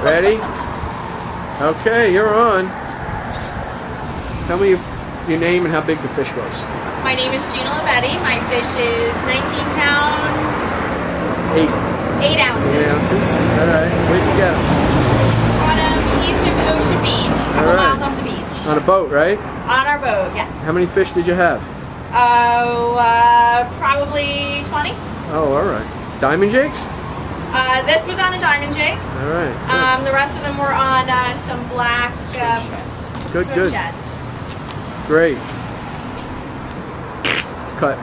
Ready? Okay, you're on. Tell me your, your name and how big the fish was. My name is Gina Labetti. My fish is 19 pounds, Eight. 8 ounces. Eight ounces. All right. Where'd you get 'em? On um, east of Ocean Beach, a couple right. miles off the beach. On a boat, right? On our boat, yes. How many fish did you have? Oh, uh, probably 20. Oh, all right. Diamond jakes? Uh, this was on a diamond jig. All right. Um, the rest of them were on uh, some black um, Good, swim good. sheds. Great. Cut.